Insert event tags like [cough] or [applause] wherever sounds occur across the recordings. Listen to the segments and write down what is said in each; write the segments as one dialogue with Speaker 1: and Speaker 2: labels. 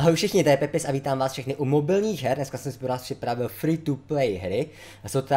Speaker 1: Ahoj všichni, to je Pepis a vítám vás všechny u mobilních her. Dneska jsem si pro vás připravil free to play hry. Jsou to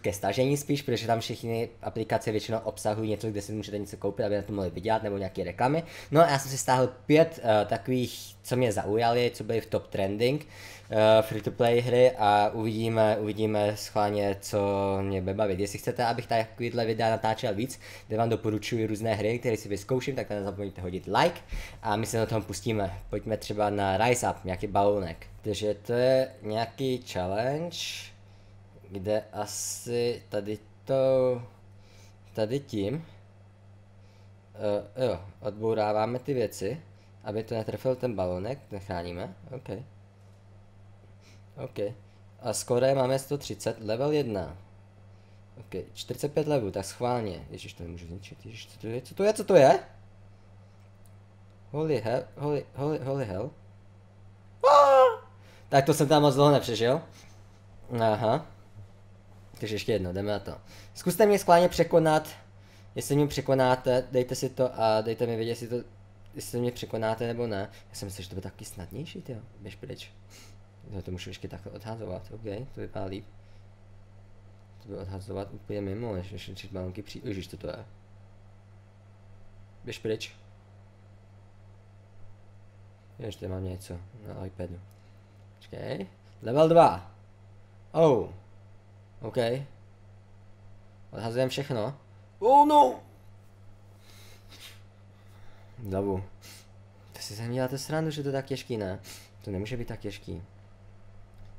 Speaker 1: ke stažení spíš, protože tam všechny aplikace většinou obsahují něco, kde si můžete něco koupit, aby na to mohli vydělat nebo nějaké reklamy. No a já jsem si stáhl pět uh, takových, co mě zaujaly, co byly v top trending uh, free to play hry a uvidíme, uvidíme schválně, co mě bude bavit. Jestli chcete, abych takovýhle videa natáčel víc, kde vám doporučuji různé hry, které si vyzkouším, tak nezapomeňte hodit like a my se na tom pustíme. Pojďme třeba na Rise Up, nějaký balonek. Takže to je nějaký challenge, kde asi tady to, tady tím, uh, jo, odbouráváme ty věci, aby to netrefil ten balonek, nechráníme, OK. OK. A skoro máme 130, level 1. OK, 45 levelů, tak schválně. Ježíš, to nemůžu zničit, ježíš, co to je, co to je, co to je? Holy hell, holy, holy, holy hell. Ah! Tak to jsem tam moc dlouho nepřežil. Aha. Takže ještě jedno, jdeme na to. Zkuste mě schválně překonat. Jestli mě překonáte, dejte si to a dejte mi vědět, jestli, to, jestli mě překonáte nebo ne. Já jsem myslel, že to bude taky snadnější, ty běž pryč. No to můžu ještě takhle odhazovat, OK, to vypadá líp. To bude odhazovat úplně mimo, než ještě tři balonky přijít. Ježiš, to to je. Běž pryč. Ještě mám něco na iPadu. Počkej. Level 2. Oh. OK. Odhazujeme všechno. Oh no! Davu. To si se děláte srandu, že to tak těžký, ne? To nemůže být tak těžký.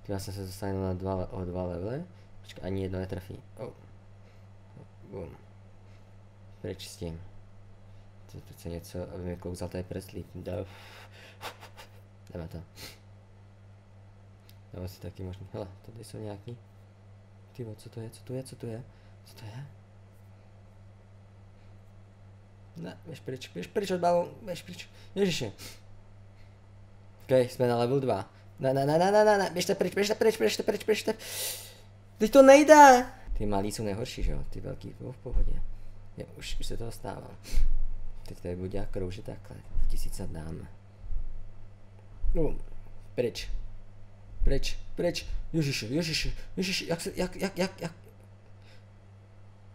Speaker 1: Já jsem se dostal na dva, o dva levely. Počkej, ani jedno netrefí. Oh. Boom. Pryč s tím. To, to chce něco, aby mi klouzal tady prslí. [laughs] Jdeme to. Dáme si taky možný. Hele, tady jsou nějaký. Ty co to je, co to je, co to je? Co to je? Ne, běž pryč, běž pryč od balonu, běž pryč. Ježiši. OK, jsme na level 2. Ne, ne, ne, ne, ne, ne, ne, běžte pryč, běžte pryč, běžte pryč, běžte. Teď to nejde. Ty malí jsou nejhorší, že jo, ty velký jsou v pohodě. Je, už, už se toho stává. Teď tady budu dělat krouže takhle, tisíc dáme. No, pryč. Pryč, pryč, ježiši, ježiši, ježiši, jak se, jak, jak, jak, jak.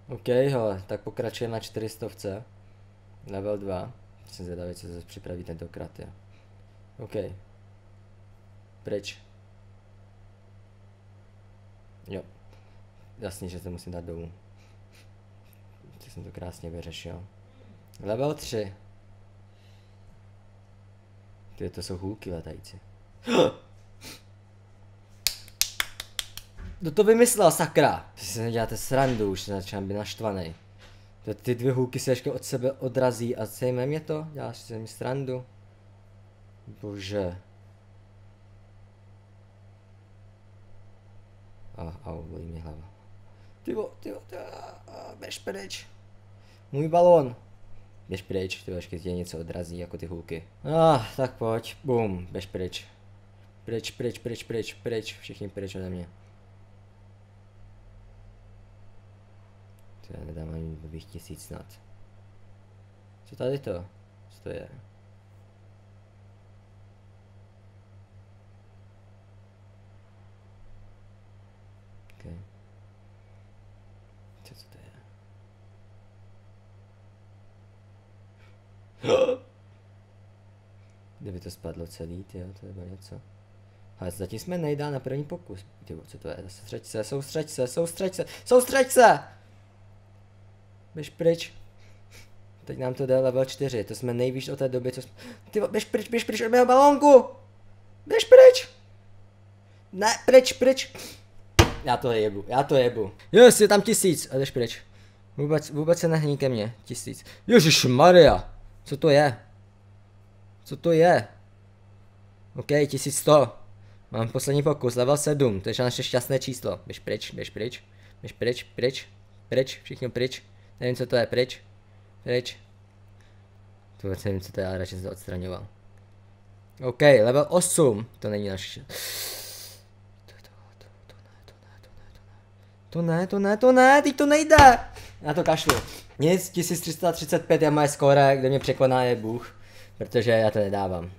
Speaker 1: OK, hele, tak pokračujeme na 400. Level 2. Jsem zvědavý, co se připraví tentokrát, jo. OK. Pryč. Jo. Jasně, že to musím dát dolů. Teď jsem to krásně vyřešil. Level 3. Ty to jsou hůlky letající. [gasps] Kdo to vymyslel, sakra? Ty si neděláte srandu, už začínám být naštvaný. Ty dvě hůlky se ještě od sebe odrazí a sejme mě to? Děláš si mi srandu? Bože. A, au, bolí mě hlava. Tyvo, tyvo, tyvo, běž pryč. Můj balón. Běž pryč, ty ještě tě něco odrazí, jako ty hůlky. Ah, tak pojď, bum, běž pryč. Pryč, pryč, pryč, pryč, pryč, všichni pryč ode mě. To já nedám ani blbých tisíc snad. Co tady to? Co to je? Kdyby to spadlo celý, ty to je něco. Ale zatím jsme nejdá na první pokus. Ty co to je? Soustřeď se, soustřeď se, soustřeď se, soustřeď se! Běž pryč. Teď nám to jde level 4, to jsme nejvíc od té doby, co jsme... Ty běž pryč, běž pryč od mého balónku! Běž pryč! Ne, pryč, pryč! Já to jebu, já to jebu. Yes, je tam tisíc, a jdeš pryč. Vůbec, vůbec se nehní ke mně, tisíc. Ježiš Maria! Co to je? Co to je? OK, 1100. Mám poslední pokus, level 7, to je naše šťastné číslo. Běž pryč, běž pryč, běž pryč, pryč, pryč, všichni pryč. Nevím, co to je, pryč, pryč. To vůbec nevím, co to je, ale radši jsem to odstraňoval. OK, level 8, to není naše... To ne, to ne, to ne, teď to nejde! Já to kašlu. Nic, 1335 je moje skóre, kde mě překoná je Bůh, protože já to nedávám.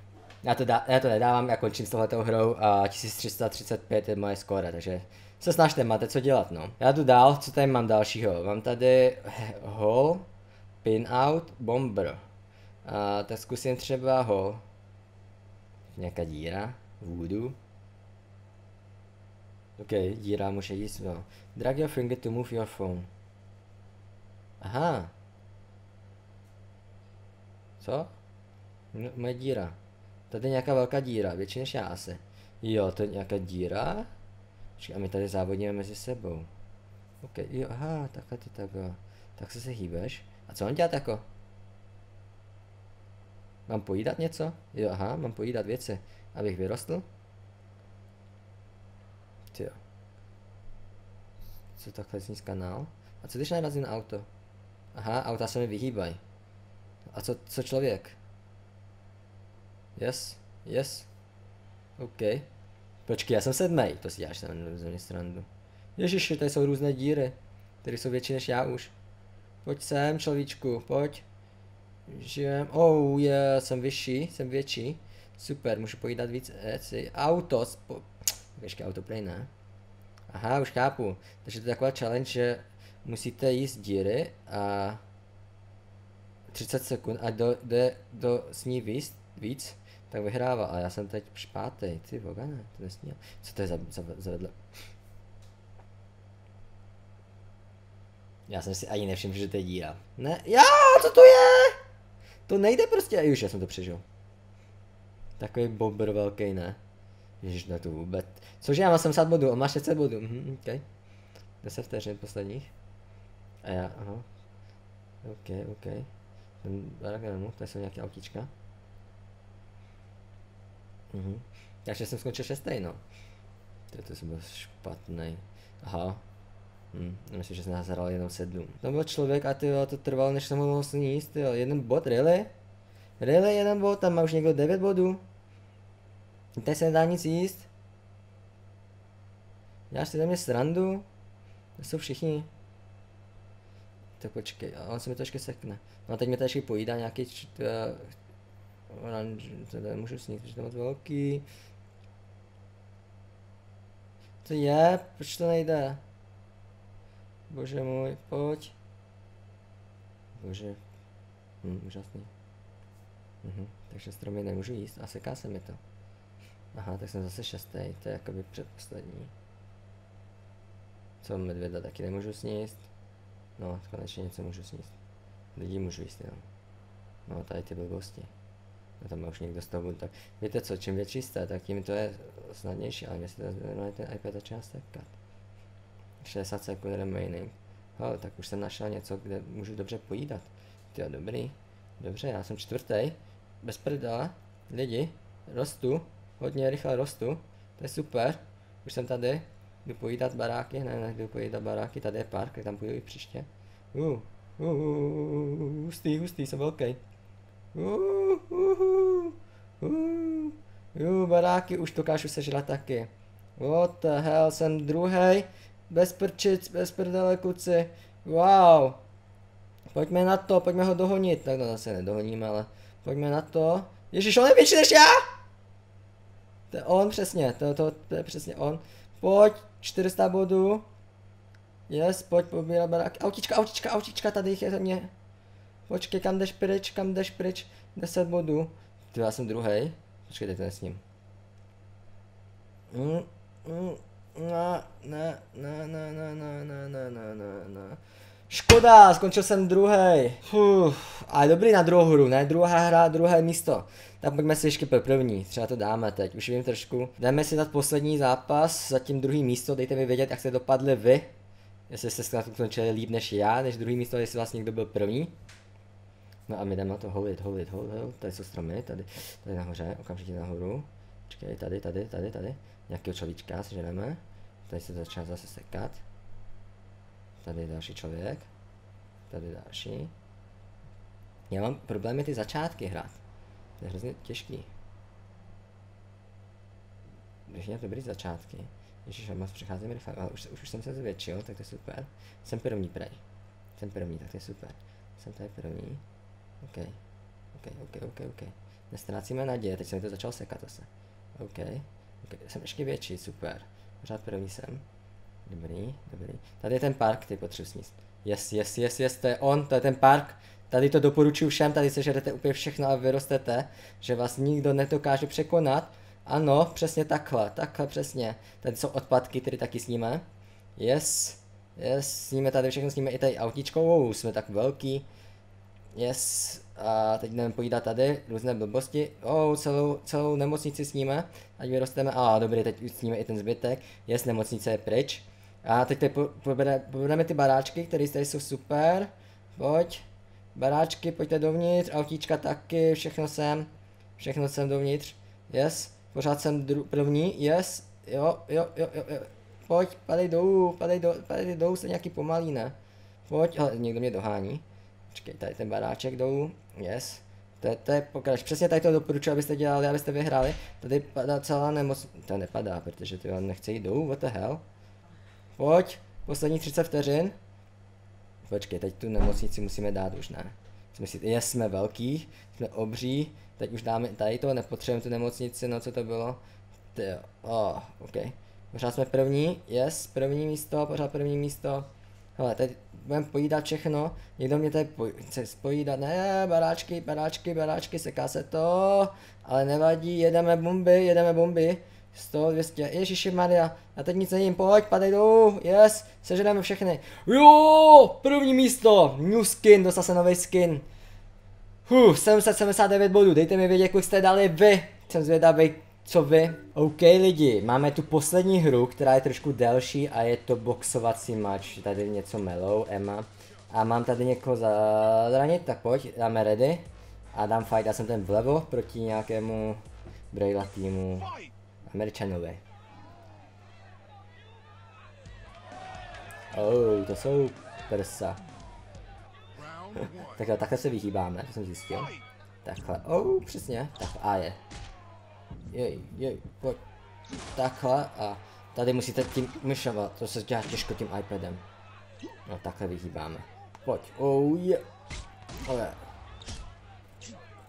Speaker 1: Já to, dá, já to nedávám, já končím s tohletou hrou a 1335 je moje skóre, takže se snažte, máte co dělat, no. Já jdu dál, co tady mám dalšího? Mám tady hole, pin out, bomber. A tak zkusím třeba hole. Nějaká díra, voodoo. OK, díra může jít, no. Drag your finger to move your phone. Aha. Co? Moje díra. Tady je nějaká velká díra, větší než já asi. Jo, to je nějaká díra? a my tady závodíme mezi sebou. OK, jo, aha, takhle ty tak, jo. Tak se se hýbeš. A co on dělá tako? Mám pojídat něco? Jo, aha, mám pojídat věci. Abych vyrostl? Jo. Co takhle zní kanál? A co když narazím na auto? Aha, auta se mi vyhýbají. A co, co člověk? Yes, yes. OK. Počkej, já jsem sedmý, to si děláš na mě srandu. Ježiši, tady jsou různé díry, které jsou větší než já už. Pojď sem, človíčku, pojď. Žijem, oh, je, jsem vyšší, jsem větší. Super, můžu pojídat víc věci. Auto, spo... Ještě autoplay ne. Aha, už chápu. Takže to je taková challenge, že musíte jíst díry a 30 sekund a do, jde do sní víc, víc, tak vyhrává. A já jsem teď špátej, ty vogane, to nesmí. Co to je za, za, za vedle? Já jsem si ani nevšiml, že to je díra. Ne, já, co to je? To nejde prostě, už já jsem to přežil. Takový bomber velký, ne? Ježiš, na to vůbec. Cože, já mám 70 bodů, on má 600 bodů, mhm, ok. 10 vteřin posledních. Já, aha. Ok, ok. Ten Baraganu, to jsou nějaké autíčka. Mhm. Takže jsem skončil šestý, no. To, to jsem byl špatný. Aha. Hm, myslím, že jsem nás hrál jenom sedm. To byl člověk a ty to trvalo, než jsem ho mohl sníst, jo. Jeden bod, really? Really jeden bod, tam má už někdo 9 bodů. Tady se nedá nic jíst. Já si mě srandu. To jsou všichni. Tak počkej, on se mi trošku sekne. No teď mi tady pojídá nějaký č, oranž, to nemůžu snít, protože to je moc velký. Co je? Proč to nejde? Bože můj, pojď. Bože. Hm, úžasný. Mhm, takže stromy nemůžu jíst a seká se mi to. Aha, tak jsem zase šestý, to je jakoby předposlední. Co medvěda taky nemůžu sníst. No, konečně něco můžu sníst. Lidi můžu jíst jenom. No, tady ty blbosti. No tam má už někdo z toho tak víte co, čím větší jste, tak tím to je snadnější, ale jestli to no, ten iPad začíná stekat. 60 sekund remaining. Oh, tak už jsem našel něco, kde můžu dobře pojídat. Ty dobrý. Dobře, já jsem čtvrtý. Bez prdele. Lidi, rostu. Hodně rychle rostu. To je super. Už jsem tady. Jdu pojídat baráky, ne, ne, jdu pojídat baráky, tady je park, tam půjdu i příště. Uh, uh, uh, uh, hustý, hustý, jsem velký. Uh, uh, uh, uh, uh, baráky, už dokážu sežrat taky. What the hell, jsem druhý. Bez prčic, bez prdele kuci. Wow. Pojďme na to, pojďme ho dohonit. Tak to zase nedohoníme, ale pojďme na to. Ježíš, on je větší než já! To je on přesně, to, to, to je přesně on. Pojď, 400 bodů. Yes, pojď pobírat barák. Autička, autička, autička, tady je za mě. Počkej, kam jdeš pryč, kam jdeš pryč. 10 bodů. Ty já jsem druhý. Počkej, teď to nesním. Mm, mm, ne, ne, ne, ne, ne, ne, ne, ne, ne, ne. Škoda, skončil jsem druhý. Ale dobrý na druhou hru, ne? Druhá hra, druhé místo. Tak pojďme si ještě pro první, třeba to dáme teď, už vím trošku. Jdeme si dát poslední zápas, zatím druhý místo, dejte mi vědět, jak jste dopadli vy. Jestli jste skončili líp než já, než druhý místo, jestli vlastně někdo byl první. No a my jdeme na to holit, holit, holit, tady jsou stromy, tady, tady nahoře, okamžitě nahoru. Počkej, tady, tady, tady, tady. Nějakého človíčka seženeme. Tady se začíná zase sekat. Tady další člověk. Tady další. Já mám problémy ty začátky hrát. To je hrozně těžký. Když měl dobrý začátky. Ježíš, moc přecházím rychle, ale už, už, už jsem se zvětšil, tak to je super. Jsem první prej. Jsem první, tak to je super. Jsem tady první. OK. OK, OK, OK, OK. Nestrácíme naděje, teď se mi to začalo sekat zase. OK. okay. Jsem ještě větší, super. Pořád první jsem. Dobrý, dobrý. Tady je ten park, ty potřebuji sníst. Yes, yes, yes, yes, to je on, to je ten park. Tady to doporučuji všem, tady sežerete úplně všechno a vyrostete, že vás nikdo nedokáže překonat. Ano, přesně takhle, takhle přesně. Tady jsou odpadky, které taky sníme. Yes, yes, sníme tady všechno, sníme i tady autičko, wow, jsme tak velký. Yes, a teď jdeme pojídat tady různé blbosti. Oh, celou, celou nemocnici sníme, ať vyrosteme. A ah, dobrý, teď sníme i ten zbytek. Yes, nemocnice je pryč. A teď tady povedeme ty baráčky, které tady jsou super. Pojď. Baráčky, pojďte dovnitř, autíčka taky, všechno sem. Všechno sem dovnitř. Yes, pořád jsem první, yes. Jo, jo, jo, jo, jo. Pojď, padej dolů, padej, do, padej dolů, jste nějaký pomalý, ne? Pojď, ale někdo mě dohání. Počkej, tady ten baráček dolů, yes. To je, to pokrač. Přesně tady to doporučuji, abyste dělali, abyste vyhráli. Tady padá celá nemoc... To nepadá, protože ty nechce jít dolů, what the hell. Pojď, poslední 30 vteřin. Počkej, teď tu nemocnici musíme dát už, ne? Jsme si, je, jsme velký, jsme obří, teď už dáme tady to, nepotřebujeme tu nemocnici, no co to bylo? Ty jo, oh, ok. Pořád jsme první, yes, první místo, pořád první místo. Hele, teď budeme pojídat všechno, někdo mě tady poj- chce pojídat, ne, baráčky, baráčky, baráčky, seká se to, ale nevadí, jedeme bomby, jedeme bomby. 100, 200, Ježiši Maria, a teď nic nejím, pojď, padej dolů, yes, seženeme všechny. Jo, první místo, new skin, dostal se nový skin. Huh, 779 bodů, dejte mi vědět, kolik jste dali vy, jsem zvědavý, co vy. OK lidi, máme tu poslední hru, která je trošku delší a je to boxovací match, tady něco mellow, Emma. A mám tady někoho zranit, tak pojď, dáme ready. A dám fight, já jsem ten vlevo proti nějakému Braila týmu. Američanové. Oh, to jsou prsa. [laughs] takhle, takhle se vyhýbáme, to jsem zjistil. Takhle, oh, přesně, takhle, a je. Jej, jej, pojď. Takhle a tady musíte tím myšovat, to se dělá těžko tím iPadem. No takhle vyhýbáme. Pojď, oh je. Yeah. Okay.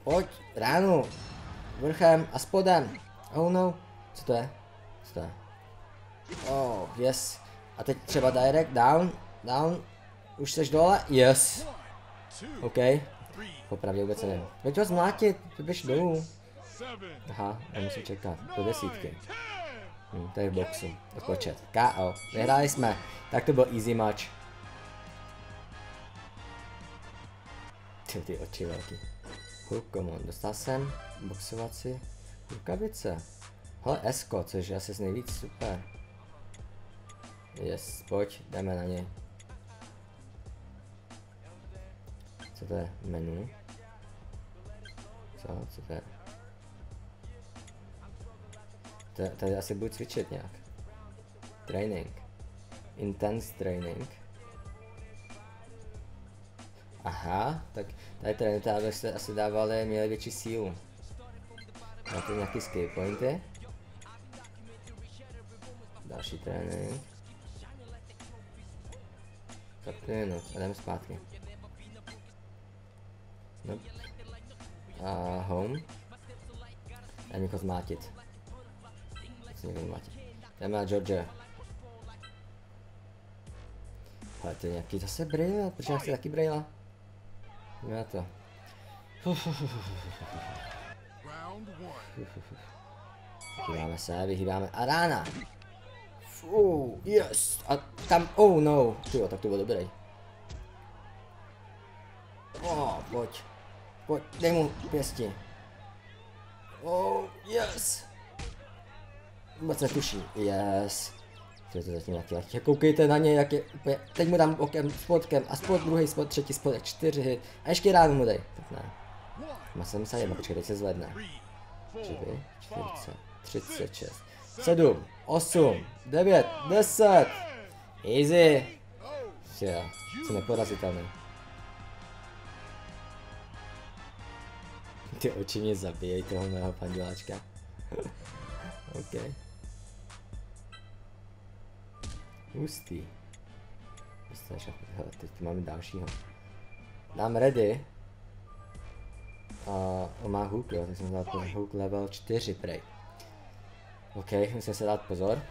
Speaker 1: Pojď, ránu. Vrchem a spodem. Oh no. Co to je? Co to je? Oh, yes. A teď třeba direct, down, down. Už jsi dole? Yes. OK. Popravdě vůbec nevím. Pojď ho zmlátit, ty běž dolů. Aha, nemusím čekat. Do desítky. Hm, to je v boxu. Odpočet. KO. Vyhráli jsme. Tak to byl easy match. Ty, ty oči velký. Hook, come on. Dostal jsem boxovací rukavice. Hele, Esko, což je asi z nejvíc super. Yes, pojď, jdeme na ně. Co to je? Menu? Co? Co to je? To, tady asi budu cvičit nějak. Training. Intense training. Aha, tak tady trénujete, abyste asi dávali, měli větší sílu. Máte nějaký skill pointy? Další trénink. Tak to je a jdeme zpátky. No. A home. A někoho zmátit. Chci někoho zmátit. Jdeme na Georgia. Ale to je nějaký zase brýle, proč já chci taky brýle? Jdeme na to. Vyhýbáme se, vyhýbáme. A rána! Oh, yes! A tam, oh no! Tyjo, tak to bylo dobrý. Oh, pojď. Pojď, dej mu pěsti. Oh, yes! Vůbec netuší. Yes. To je to zatím nějaký lehčí. Koukejte na ně, jak je úplně... Teď mu dám okem, spodkem a spod, druhý spod, třetí spod, čtyři hit. A ještě ráno mu dej. Tak ne. Má 71, počkej, teď se zvedne. 4, 40, 36. 7, 8, 9, 10. Easy. Jo, jsem neporazitelný. Ty oči mě zabíjejí toho mého panděláčka. [laughs] OK. Hustý. Hele, teď máme dalšího. Dám ready. A on má hook, jo, tak jsem dal hook level 4 prej. OK, musím se dát pozor.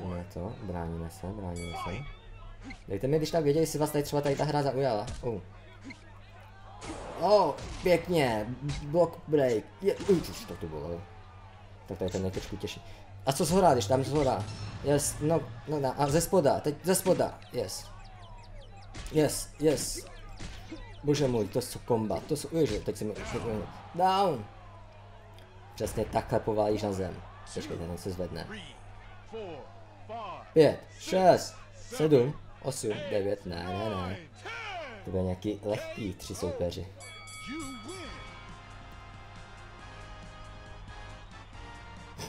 Speaker 1: Jdeme to, bráníme se, bráníme se. Dejte mi když tak vědět, jestli vás tady třeba tady ta hra zaujala. Oh. Oh, pěkně, block break, je, už to tu bylo. Tak to je ten nejtrošku těžší. A co zhora, když tam zhora? Yes, no, no, no, a ze spoda, teď ze spoda, yes. Yes, yes. Bože můj, to jsou komba, to jsou, ježi, teď jsem, down. Přesně takhle poválíš na zem. Počkejte, ten se zvedne. Pět, šest, sedm, osm, devět, ne, ne, ne. To bude nějaký lehký tři soupeři. [laughs]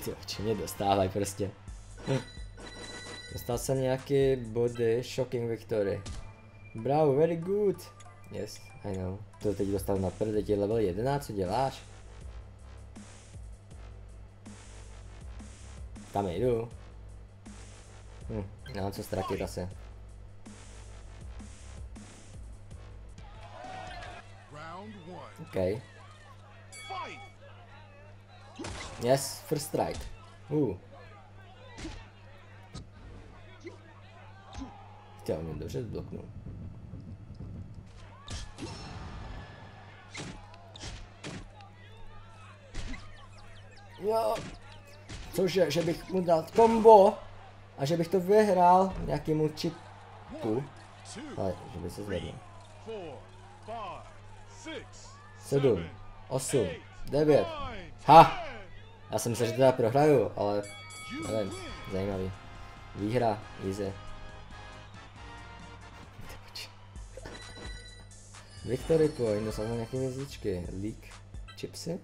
Speaker 1: Ty oči mě dostávají prostě. [laughs] Dostal jsem nějaký body, shocking victory. Bravo, very good. Yes, I know. To teď dostal na prd, teď je level 11, co děláš? Tam jdu. Hm, nemám co ztratit asi. OK. Yes, first strike. Uh. Chtěl mě dobře zbloknout. Jo. Cože, že bych mu dal kombo a že bych to vyhrál nějakému čipu. Ale, že by se zvedl. 7, 8, 9. Ha! Já jsem se, že teda prohraju, ale nevím, zajímavý. Výhra, easy. Victory point, jsem nějaké hvězdičky. Leak chipsy?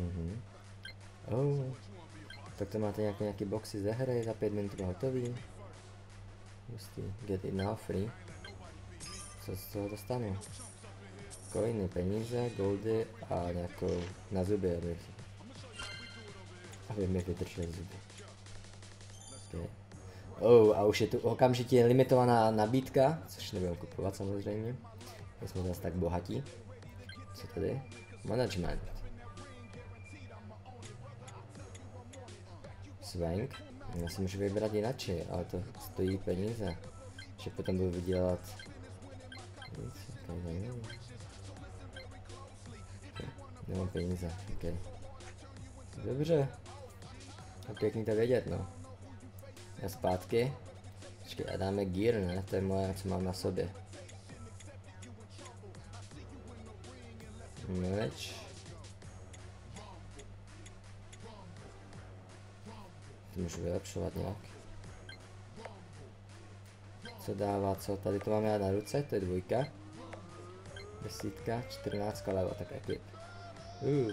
Speaker 1: Mhm. Oh. Tak to máte nějaké, nějaké boxy ze hry, za 5 minut hotový. Hustý, get it now free. Co z toho dostanu? Coiny, peníze, goldy a nějakou na zuby, abych, aby mi vytrčily zuby. Okay. Oh, a už je tu okamžitě limitovaná nabídka, což nebudeme kupovat samozřejmě. My jsme zase tak bohatí. Co tady? Management. Swank. Já si můžu vybrat jináči, ale to stojí peníze. Že potom budu vydělat víc, okay, Nemám peníze, ok. Dobře. A pěkný to vědět, no. A zpátky. Počkej, a dáme gear, ne? To je moje, co mám na sobě. Meč. Můžu vylepšovat nějak. Co dává, co? Tady to máme na ruce, to je dvojka. Desítka, čtrnáctka leva, tak jaký. Uh,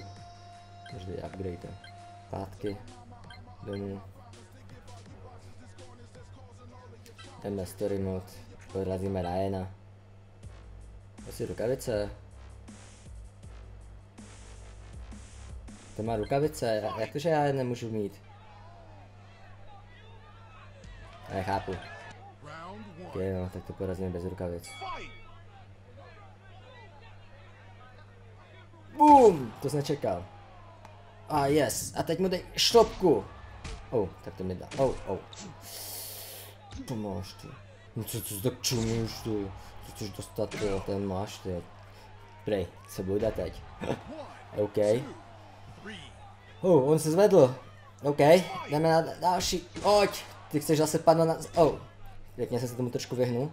Speaker 1: možná upgrade. Pátky. Domů. Jdeme story mode. Podrazíme Ryana. Asi rukavice. To má rukavice, jak to, že já je nemůžu mít? Já chápu. Ok, no, tak to porazíme bez rukavic. Boom! To jsem čekal. A ah, yes, a teď mu dej šlopku. Oh, tak to mi dá. Oh, oh. To máš ty. No co, co tak čumíš ty? Co chceš dostat ty, ten máš ty. Prej, co bude teď? [laughs] OK. Oh, on se zvedl. OK, jdeme na další. Oď! Ty chceš zase padnout na... Oh. Pěkně se tomu trošku vyhnul.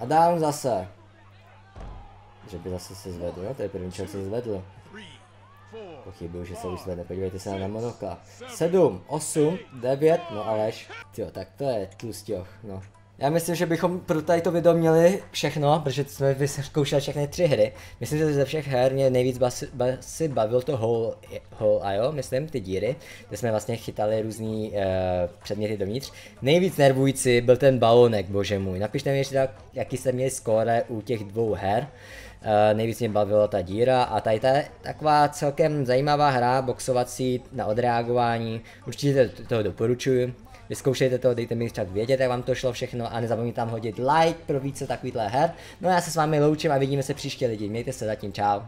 Speaker 1: A down zase. Že by zase se zvedl, jo? To je první, čeho se zvedl. Pochybuju, že se už zvedne, podívejte se na monokla. 7, 8, 9, no alež. Jo, tak to je tlustěch, no. Já myslím, že bychom pro tady to video měli všechno, protože jsme vyzkoušeli všechny tři hry. Myslím, že ze všech her mě nejvíc basi, basi bavil to Hole, Hole IO, myslím, ty díry, kde jsme vlastně chytali různý uh, předměty dovnitř. Nejvíc nervující byl ten balonek, bože můj. Napište mi ještě jaký jste měli skóre u těch dvou her. Uh, nejvíc mě bavila ta díra a tady je taková celkem zajímavá hra, boxovací na odreagování, určitě to, to doporučuji. Vyzkoušejte to, dejte mi třeba vědět, jak vám to šlo všechno a nezapomeňte tam hodit like pro více takovýchhle her. No a já se s vámi loučím a vidíme se příště lidi, mějte se zatím, čau.